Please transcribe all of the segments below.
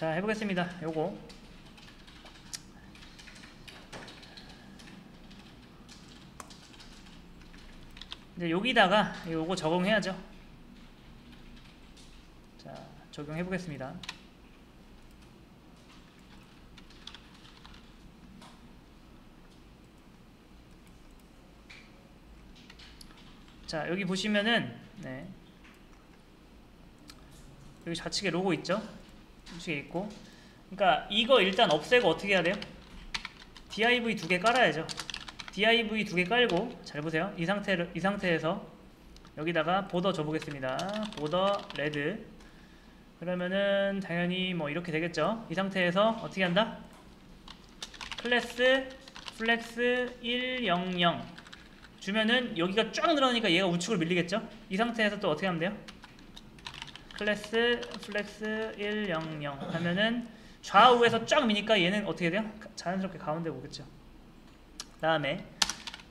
자 해보겠습니다. 요거. 이제 여기다가 요거 적용해야죠. 자 적용해 보겠습니다. 자 여기 보시면은 네. 여기 좌측에 로고 있죠 좌측에 있고. 그러니까 이거 일단 없애고 어떻게 해야 돼요? Div 두 개 깔아야죠. Div 두 개 깔고 잘 보세요. 이 상태 이 상태에서 여기다가 border 줘보겠습니다. border red. 그러면은 당연히 뭐 이렇게 되겠죠? 이 상태에서 어떻게 한다? class flex 100 주면은 여기가 쫙 늘어나니까 얘가 우측으로 밀리겠죠? 이 상태에서 또 어떻게 하면 돼요 class flex 100 하면은 좌우에서 쫙 미니까 얘는 어떻게 돼요? 자연스럽게 가운데 오겠죠. 다음에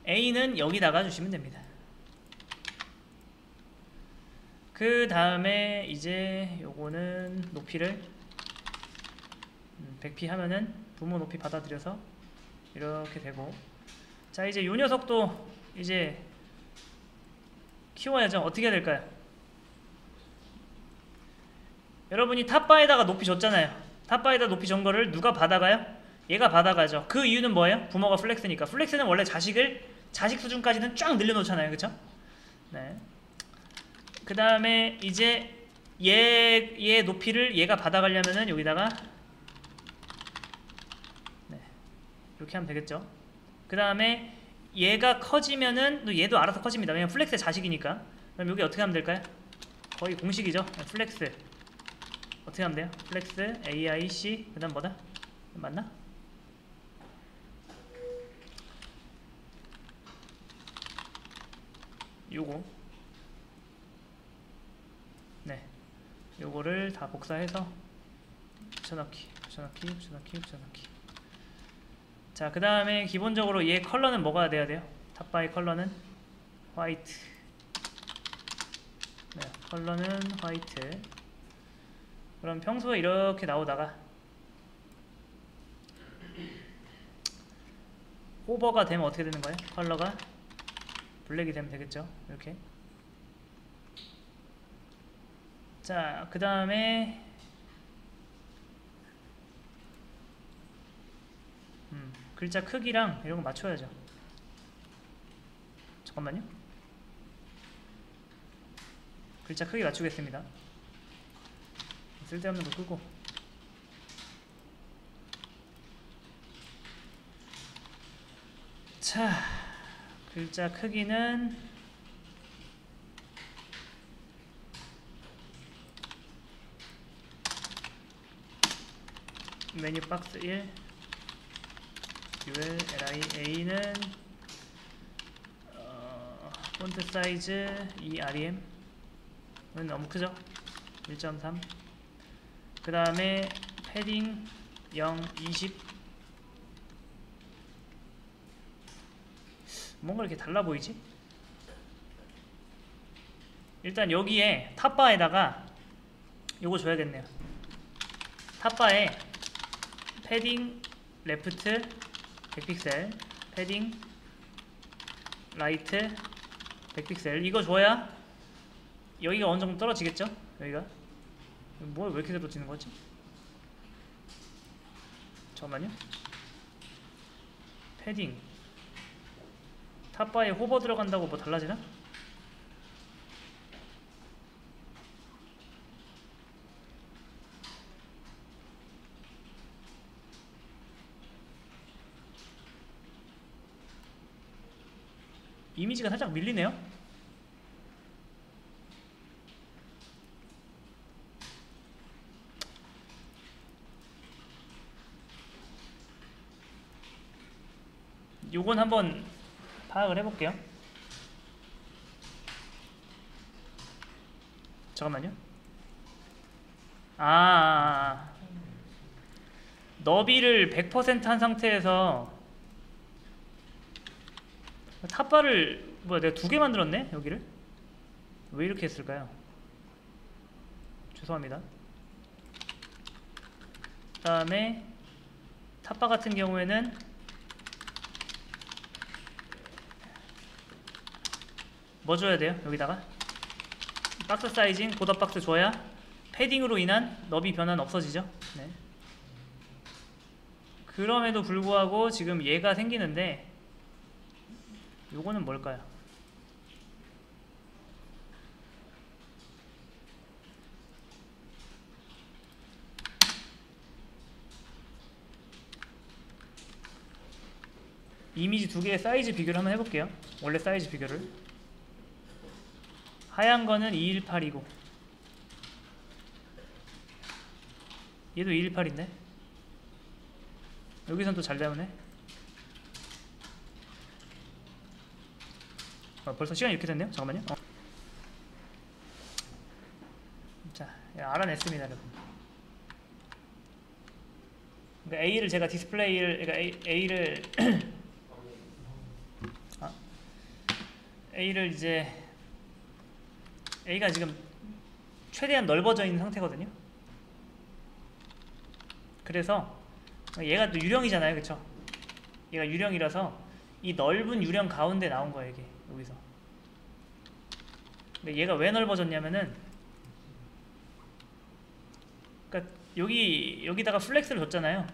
A는 여기다가 주시면 됩니다. 그 다음에 이제 요거는 높이를 100p 하면은 부모 높이 받아들여서 이렇게 되고. 자 이제 요 녀석도 이제 키워야죠. 어떻게 해야 될까요 여러분이 top bar에다가 높이 줬잖아요. top bar에다 높이 준 거를 누가 받아가요? 얘가 받아가죠. 그 이유는 뭐예요? 부모가 flex니까. flex는 원래 자식을 자식 수준까지는 쫙 늘려놓잖아요. 그쵸? 네. 그 다음에 이제 얘, 얘 높이를 얘가 받아가려면은 여기다가 네. 이렇게 하면 되겠죠? 그 다음에 얘가 커지면은 또 얘도 알아서 커집니다. 왜냐면 flex의 자식이니까. 그럼 여기 어떻게 하면 될까요? 거의 공식이죠? 네, flex 어떻게 하면 돼요? flex AIC 그 다음 뭐다? 맞나? 요거 네 요거를 다 복사해서 붙여넣기 붙여넣기 붙여넣기 붙여넣기 자 그 다음에 기본적으로 얘 컬러는 뭐가 돼야 돼요? 탑바의 컬러는 화이트 네 컬러는 화이트 그럼 평소에 이렇게 나오다가 호버가 되면 어떻게 되는 거예요? 컬러가 블랙이 되면 되겠죠? 이렇게. 자 그 다음에 음, 글자 크기랑 이런 거 맞춰야죠. 잠깐만요. 글자 크기 맞추겠습니다 쓸데없는 거 끄고. 자 글자 크기는 메뉴 박스 1 ul li a는 어, font size 2 rem은 너무 크죠? 1.3 그 다음에 패딩 0, 20 뭔가 이렇게 달라 보이지? 일단 여기에 top bar에다가 요거 줘야겠네요 top bar에 padding left 100픽셀 padding right 100픽셀 이거 줘야 여기가 어느 정도 떨어지겠죠? 여기가 뭐야 왜 이렇게 떨어지는 거지? 잠깐만요 padding top bar에 hover 들어간다고 뭐 달라지나? 이미지가 살짝 밀리네요 요건 한번 파악을 해볼게요. 잠깐만요. 아, 아, 아. 너비를 100%한 상태에서 탑바를 뭐야 내가 두 개 만들었네 여기를? 왜 이렇게 했을까요? 죄송합니다. 그 다음에 탑바 같은 경우에는 뭐 줘야 돼요? 여기다가 박스 사이징 보더 박스 줘야 패딩으로 인한 너비 변화는 없어지죠. 네. 그럼에도 불구하고 지금 얘가 생기는데 요거는 뭘까요? 이미지 두 개의 사이즈 비교를 한번 해볼게요. 원래 사이즈 비교를. 하얀 거는 218이고 얘도 218인데 여기선 또잘 되네. 어, 벌써 시간이 이렇게 됐네요. 잠깐만요. 어. 자, 예, 알아냈습니다, 여러분. 그러니까 A를 제가 디스플레이를 그러니까 A, A를 아, A를 이제 A가 지금 최대한 넓어져 있는 상태거든요. 그래서 얘가 또 유령이잖아요, 그쵸? 얘가 유령이라서 이 넓은 유령 가운데 나온 거예요, 이게 여기서. 근데 얘가 왜 넓어졌냐면은, 그러니까 여기 여기다가 flex를 줬잖아요.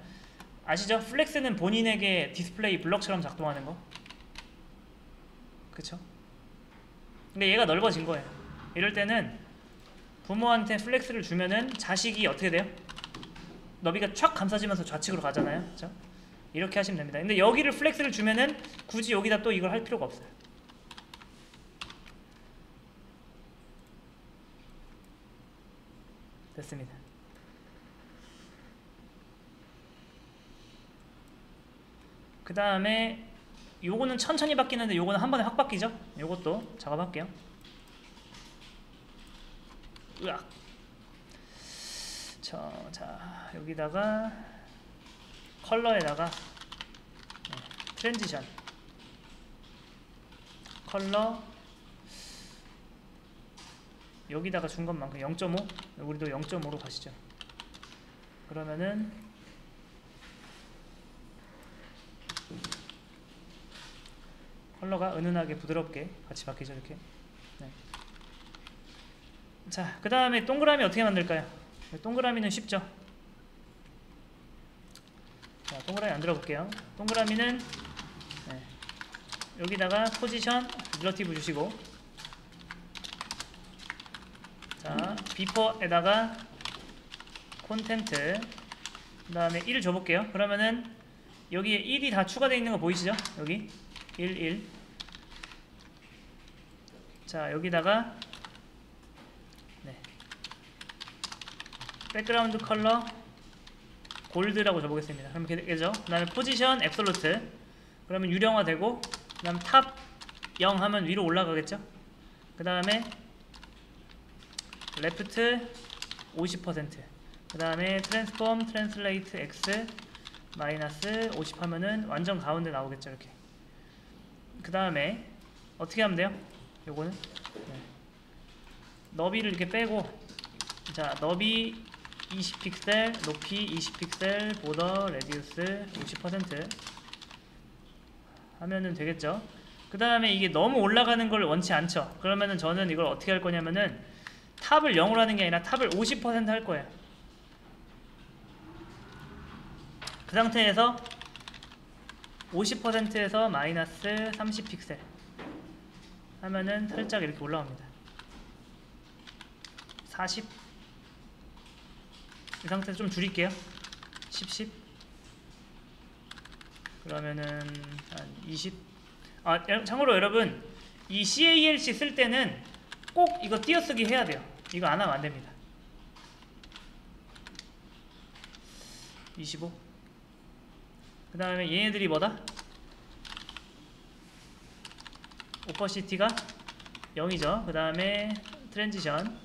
아시죠? flex는 본인에게 display block처럼 작동하는 거. 그쵸? 근데 얘가 넓어진 거예요. 이럴 때는 부모한테 flex를 주면은 자식이 어떻게 돼요? 너비가 촥 감싸지면서 좌측으로 가잖아요. 그렇죠? 이렇게 하시면 됩니다. 근데 여기를 flex를 주면은 굳이 여기다 또 이걸 할 필요가 없어요. 됐습니다. 그 다음에 요거는 천천히 바뀌는데 요거는 한 번에 확 바뀌죠? 요것도 작업할게요. 으악. 저, 자 여기다가 color에다가 네, transition. color. 여기다가 준 것만큼 0.5 우리도 0.5로 가시죠. 그러면은 컬러가 은은하게 부드럽게 같이 바뀌죠 이렇게? 네. 자 그 다음에 동그라미 어떻게 만들까요? 동그라미는 쉽죠? 자 동그라미 만들어 볼게요. 동그라미는 네. 여기다가 포지션 릴러티브 주시고 자 before에다가 content 그 다음에 1 줘볼게요. 그러면은 여기에 1이 다 추가되어 있는 거 보이시죠? 여기? 1, 1. 자, 여기다가 background color gold라고. 그럼 이렇게 되죠. 그 다음에 position absolute. 그러면 유령화 되고, 그 다음 top 0 하면 위로 올라가겠죠. 그 다음에 left 50%. 그 다음에 transform translate X 마이너스 50 하면은 완전 가운데 나오겠죠. 이렇게. 그 다음에 어떻게 하면 돼요? 요거는 네. 너비를 이렇게 빼고 자 너비 20픽셀 높이 20픽셀 border radius 60% 하면은 되겠죠. 그 다음에 이게 너무 올라가는 걸 원치 않죠. 그러면은 저는 이걸 어떻게 할 거냐면은 탑을 0으로 하는 게 아니라 탑을 50%할 거예요. 그 상태에서 50%에서 마이너스 30픽셀 하면은 살짝 이렇게 올라옵니다. 40 이 상태에서 좀 줄일게요 10, 10 그러면은 한 20. 아 참고로 여러분 이 CALC 쓸 때는 꼭 이거 띄어쓰기 해야 돼요. 이거 안 하면 안 됩니다. 25. 그 다음에 얘네들이 뭐다? opacity가 0이죠. 그 다음에 transition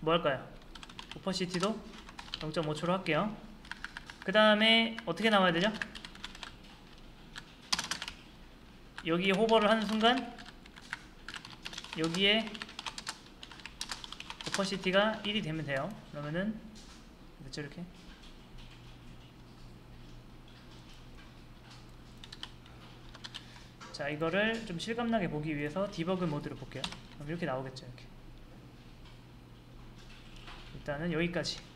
뭐 할까요? opacity도 0.5초로 할게요. 그 다음에 어떻게 나와야 되죠? 여기에 hover를 하는 순간 여기에 opacity가 1이 되면 돼요. 그러면은 됐죠 이렇게? 자 이거를 좀 실감나게 보기 위해서 디버그 모드로 볼게요. 그럼 이렇게 나오겠죠 이렇게. 일단은 여기까지.